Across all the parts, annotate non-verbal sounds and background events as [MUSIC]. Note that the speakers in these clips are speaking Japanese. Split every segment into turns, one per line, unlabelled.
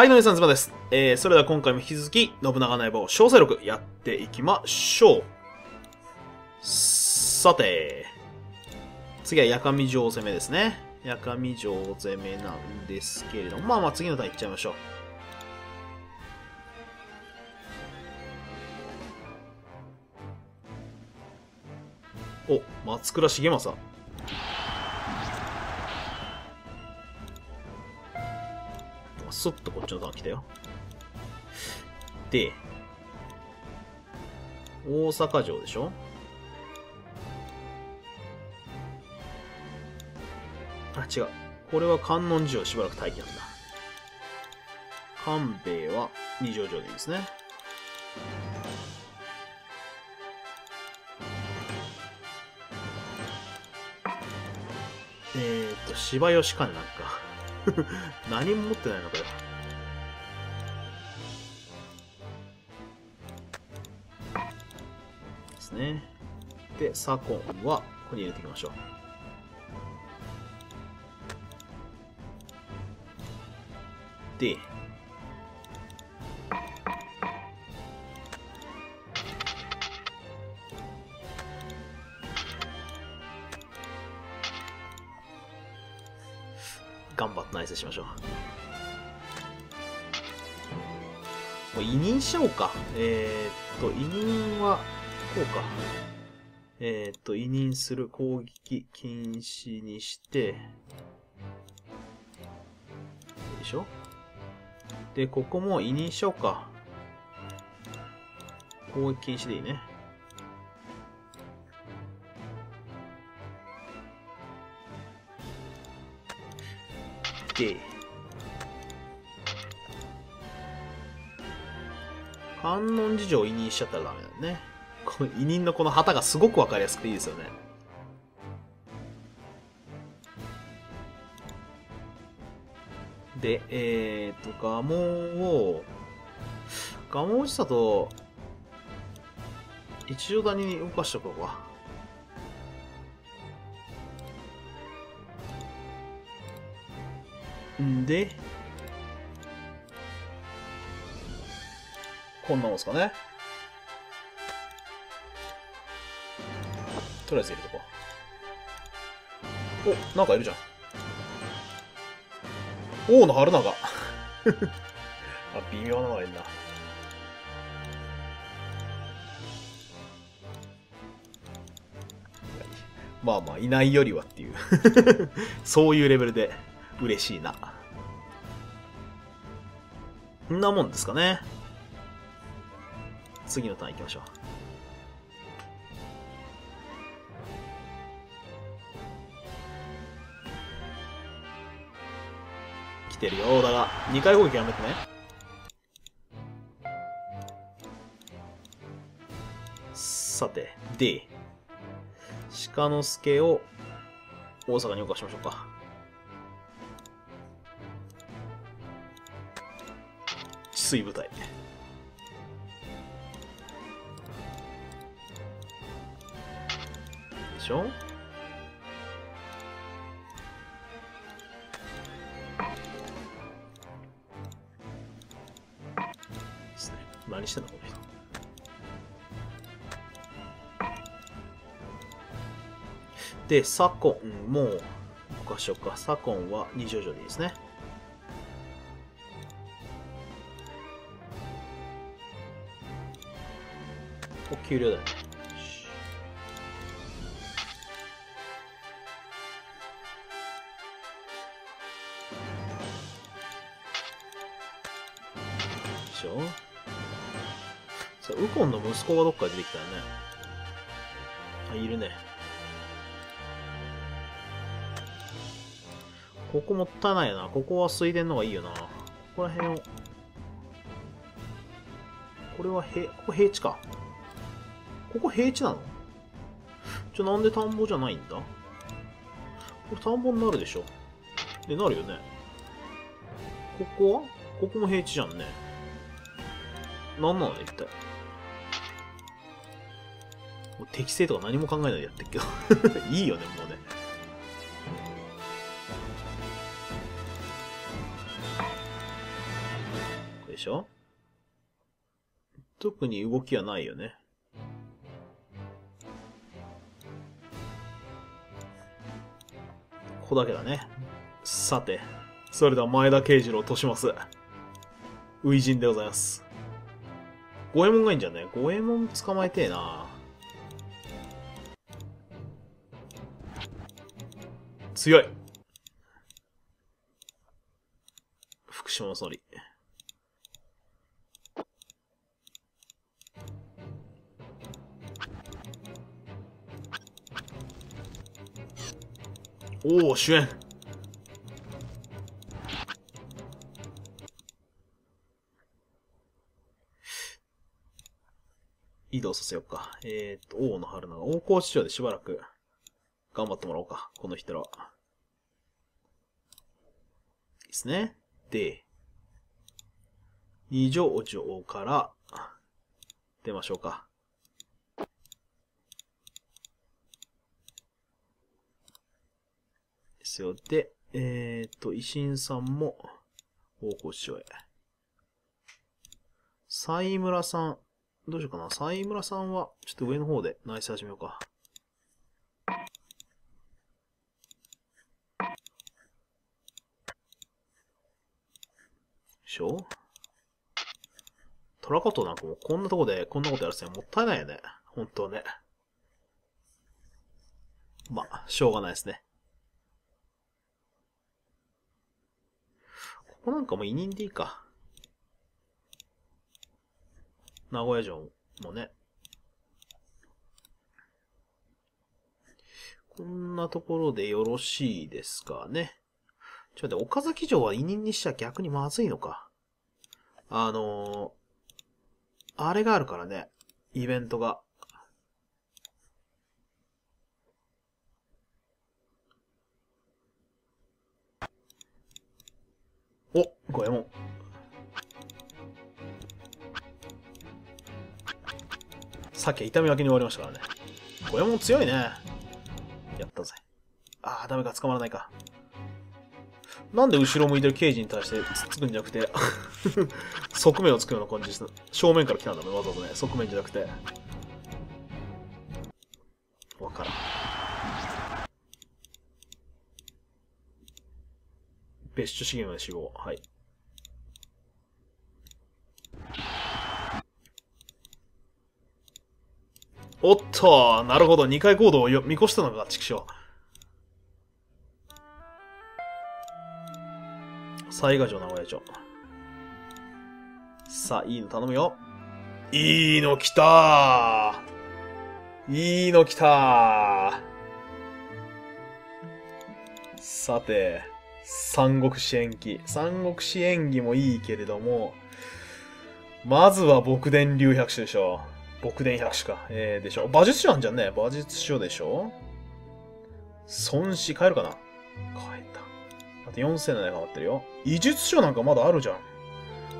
はい、のりさん、ずまです。えー、それでは今回も引き続き、信長の野望詳細録やっていきましょう。さて、次は八上城攻めですね。八上城攻めなんですけれども、まあまあ次のターンいっちゃいましょう。お、松倉重政。スッとこっちのターン来たよ。で、大阪城でしょ？あ、違う。これは観音寺城しばらく待機なんだ。官兵衛は二条城でいいですね。えーと、芝吉兼なんか。[LAUGHS] 何も持ってないな、これ。ですね。で、サコンは、ここに入れていきましょう。で、頑張って内政しましょう。もう委任しちゃおうか。えー、っと、委任は、こうか。えー、っと、委任する攻撃禁止にして、よいしょ？で、ここも委任しちゃおうか。攻撃禁止でいいね。で、観音寺城を委任しちゃったらダメだね。この委任のこの旗がすごくわかりやすくていいですよね。で、えーと、ガモを、ガモン落ちたと、一条谷に動かしとこうか。んで、こんなもんですかね。とりあえず入れとこう。お、なんかいるじゃん。王の春長。[LAUGHS] あ、微妙なのがいるな。まあまあ、いないよりはっていう。[LAUGHS] そういうレベルで嬉しいな。こんなもんですかね。次のターン行きましょう。来てるよ、だが、2回攻撃やめてね。さて、で、鹿之助を大阪に動かしましょうか。水部隊。でしょ？ですね。何してんのこの人。で、サコンも、動かしようか。サコンは二条城でいいですね。給料だね。ウコンの息子がどっか出てきたよね。あ、いるね。ここもったいないな。ここは水田の方がいいよな。ここら辺を。これは平、ここ平地か。ここ平地なの？じゃ、なんで田んぼじゃないんだ？これ田んぼになるでしょ。で、なるよね。ここは？ここも平地じゃんね。なんなの一体？もう適正とか何も考えないでやってるけど。[LAUGHS] いいよね、もうね。でしょ？特に動きはないよね。ここだけだね。さて、それでは前田慶次郎とします。初陣でございます。五右衛門がいいんじゃね五右衛門捕まえてえな強い福島の総理。おお、主演。移動させようか。えっ、ー、と、王の春菜が王侯市場でしばらく頑張ってもらおうか。この人らは。いいですね。で、二条城から出ましょうか。ですよ。で、えっ、ー、と、維新さんも、大越町へ。西村さん、どうしようかな。西村さんは、ちょっと上の方でナイス始めようか。しょトラコトなんかもこんなとこでこんなことやらせてもったいないよね。本当はね。まあ、しょうがないですね。ここなんかも委任でいいか。名古屋城もね。こんなところでよろしいですかね。ちょっと岡崎城は委任にしちゃ逆にまずいのか。あのー、あれがあるからね。イベントが。お、五右衛門。さっき痛み分けに終わりましたからね。五右衛門強いね。やったぜ。ああ、ダメか、捕まらないか。なんで後ろ向いてる刑事に対してつっつくんじゃなくて [LAUGHS] 側面をつくような感じです。正面から来たんだね、わざわざね。側面じゃなくて。わからん。別種資源は死亡。はい。おっと、なるほど、二回行動を見越したのか、畜生。最賀城名古屋城。さあ、いいの頼むよ。いいの来たいいの来たさて、三国志演技。三国志演技もいいけれども、まずは牧伝流百種でしょう。牧伝百種か。えー、でしょ。馬術書なんじゃんね。馬術書でしょ孫子帰るかな帰った。あと4000の値変わってるよ。医術書なんかまだあるじゃん。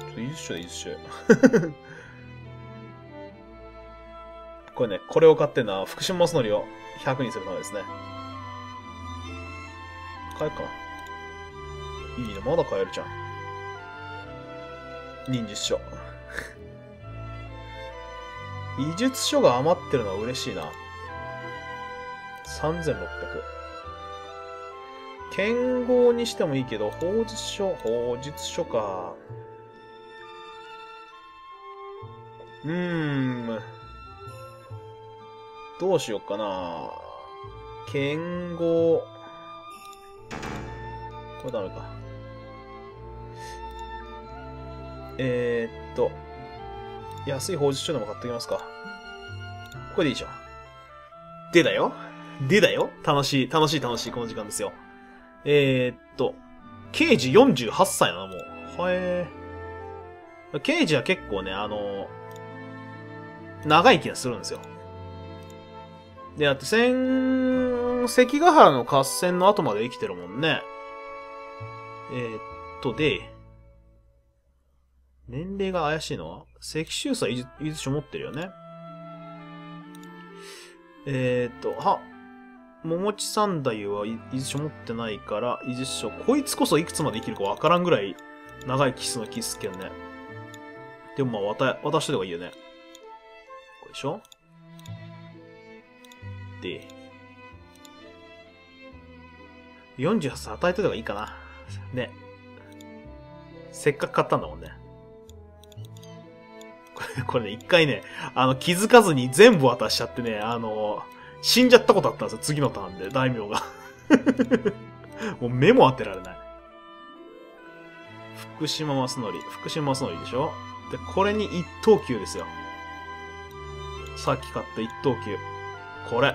ちょっと医術書で医術書。[LAUGHS] これね、これを買ってんのは福島正則を100にするためですね。買えるかないいね、まだ買えるじゃん。忍術書。医術書が余ってるのは嬉しいな。3600。剣豪にしてもいいけど、法術書、法術書か。うーん。どうしよっかな。剣豪。これダメか。えー、っと。安い法術書でも買ってきますか。これでいいじゃん。でだよ。でだよ。楽しい、楽しい、楽しい、この時間ですよ。えー、っと、刑事48歳なの、もう。はえー。刑事は結構ね、あの、長生きがするんですよ。で、あと、千、関ヶ原の合戦の後まで生きてるもんね。えー、っと、で、年齢が怪しいのは関州祭伊豆書持ってるよね。えー、っと、は、桃地三代は伊豆書持ってないから、伊豆書、こいつこそいくつまで生きるかわからんぐらい長いキスのキスけどね。でもまあ、渡、渡しといた方がいいよね。これでしょ？で、48歳与えといた方がいいかな。ね。せっかく買ったんだもんね。[LAUGHS] これ、ね、一回ね、あの、気づかずに全部渡しちゃってね、あの、死んじゃったことあったんですよ、次のターンで、大名が。[LAUGHS] もう目も当てられない。福島正則、福島正則でしょ？で、これに一等級ですよ。さっき買った一等級。これ。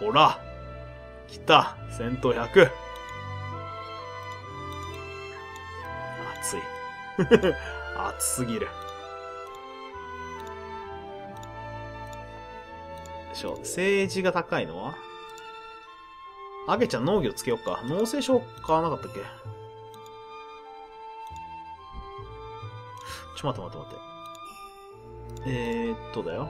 ほら。来た。戦闘100。熱い。[LAUGHS] 熱すぎる。しょ。政治が高いのは？あげちゃん農業つけよっか。農政省買わなかったっけ？ちょ、待って待って待って。えー、っとだよ。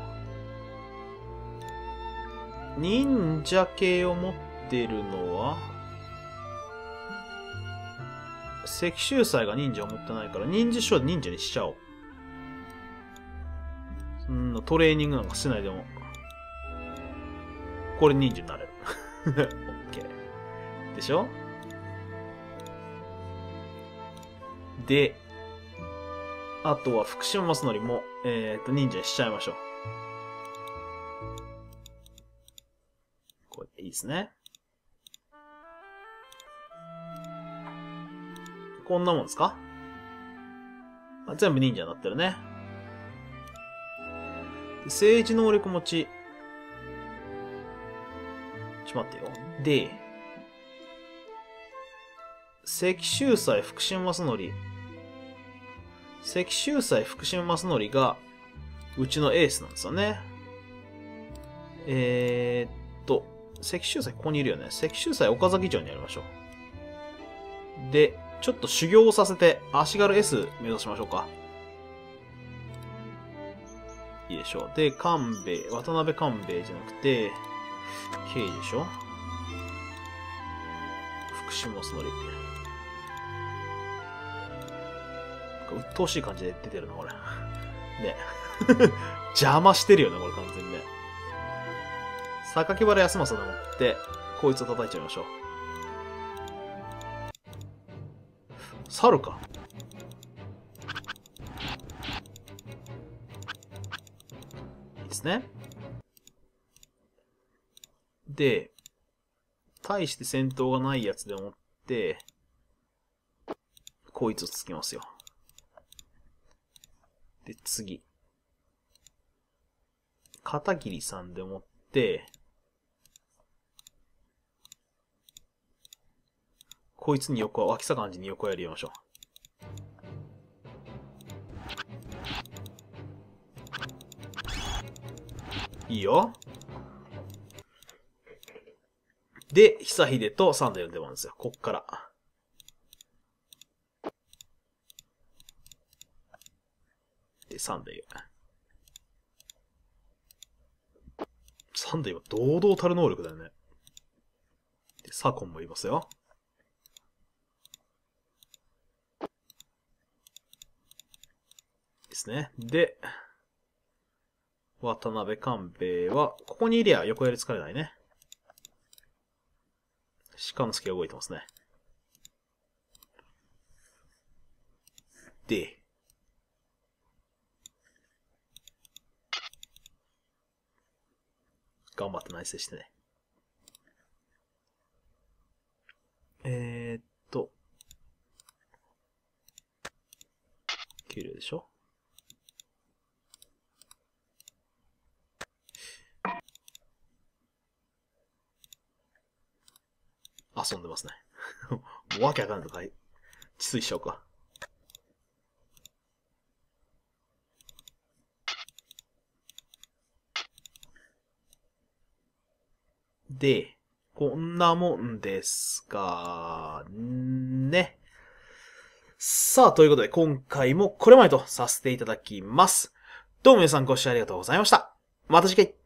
忍者系を持ってるのは、石州祭が忍者を持ってないから、忍者書で忍者にしちゃおう。そんトレーニングなんかしないでも。これ忍者になれる。オッケー。でしょ？で、あとは福島正則も、えっ、と、忍者にしちゃいましょう。これいいですね。こんなもんですか？全部忍者になってるね。政治能力持ち。待ってよ。で、石州祭福島正則。石州祭福島正則が、うちのエースなんですよね。えー、っと、石州祭ここにいるよね。石州祭岡崎城にやりましょう。で、ちょっと修行をさせて、足軽 S 目指しましょうか。いいでしょう。で、官兵衛、渡辺官兵衛じゃなくて、刑事でしょ？福島正則。鬱陶しい感じで出てるな、これ。ね。[LAUGHS] 邪魔してるよね、これ完全にね。榊原康政でもって、こいつを叩いちゃいましょう。猿か。いいですね。で、大して戦闘がないやつでもって、こいつをつきますよ。で、次。片桐さんでもって、こいつに横、脇坂感じに横やりましょう。いいよ。で、久秀とサンダルの出番ですよ。こっから。で、サンデー。サンデーは堂々たる能力だよね。で、サコンもいますよ。ですね。で、渡辺勘兵衛は、ここにいりゃ横やり疲れないね。鹿之助が動いてますね。で、頑張って内省してね。えー、っと、給料でしょ？遊んでますね。[LAUGHS] わけわかんないとか、治水しちゃうか。で、こんなもんですが、ね。さあ、ということで今回もこれまでとさせていただきます。どうも皆さんご視聴ありがとうございました。また次回。